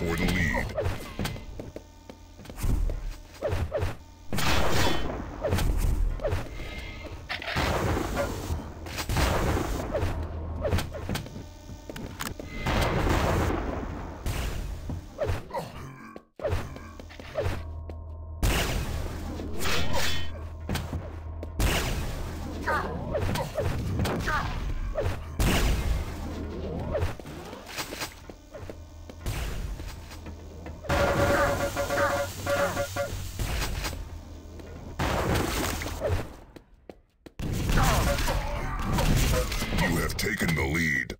For the lead. Have taken the lead.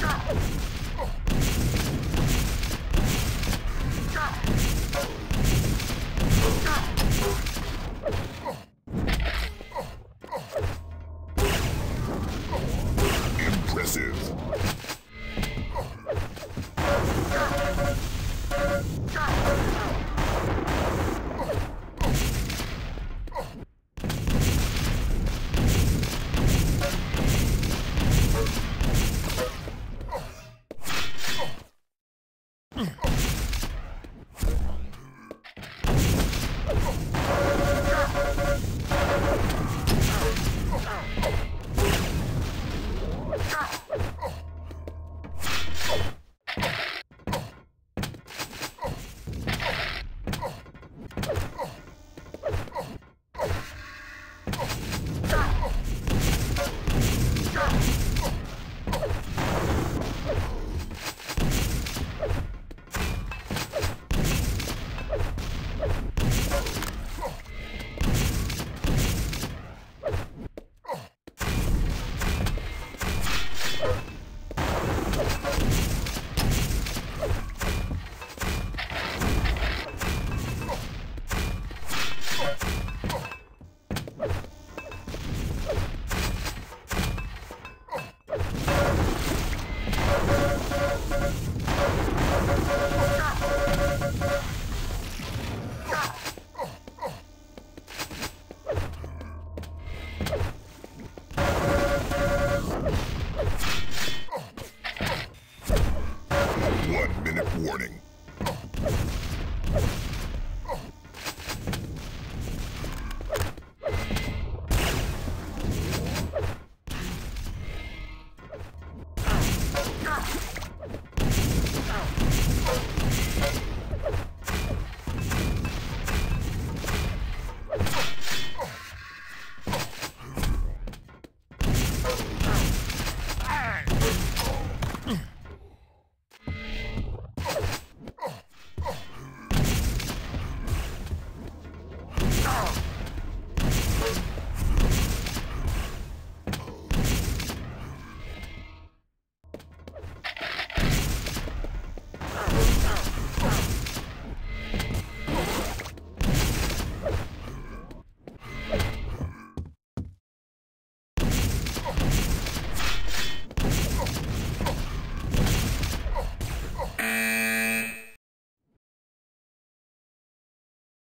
Ah!